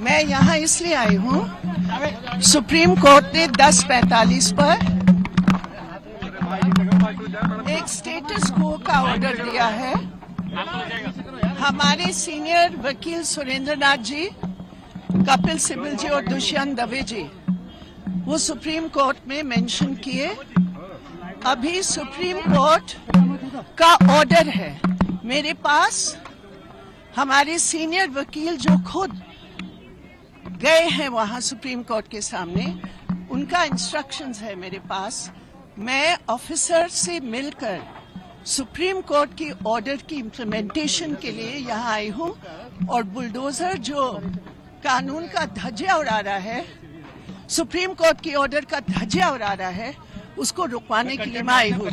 मैं यहाँ इसलिए आई हूँ सुप्रीम कोर्ट ने 10:45 पर स्टेटस का ऑर्डर दिया है। हमारे सीनियर वकील सुरेंद्र नाथ जी, कपिल सिब्बल जी और दुष्यंत दवे जी, वो सुप्रीम कोर्ट में मेंशन किए। अभी सुप्रीम कोर्ट का ऑर्डर है। मेरे पास हमारे सीनियर वकील जो खुद गए हैं वहाँ सुप्रीम कोर्ट के सामने, उनका इंस्ट्रक्शंस है मेरे पास। मैं ऑफिसर से मिलकर सुप्रीम कोर्ट की ऑर्डर की इम्प्लीमेंटेशन के लिए यहाँ आई हूँ और बुलडोजर जो कानून का धज्जा उड़ा रहा है, सुप्रीम कोर्ट की ऑर्डर का धज्जा उड़ा रहा है, उसको रुकवाने के लिए मैं आई हूँ।